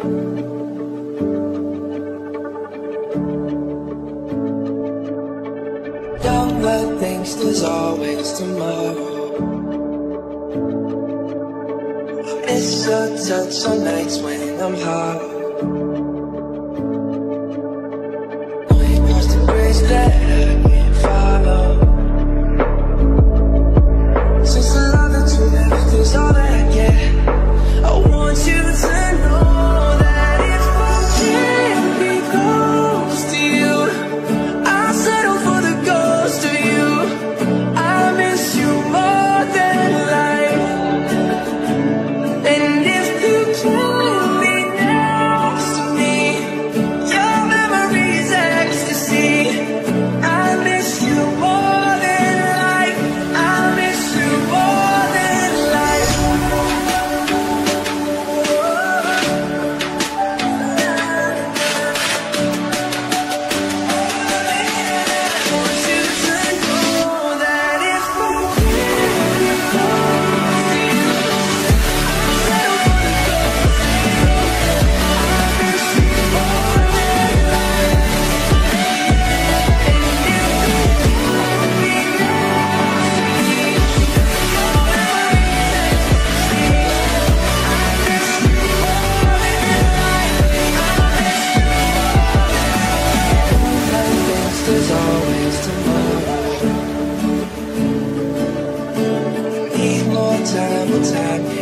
Don't let things there's always tomorrow. I miss your touch on nights when I'm hot. Time,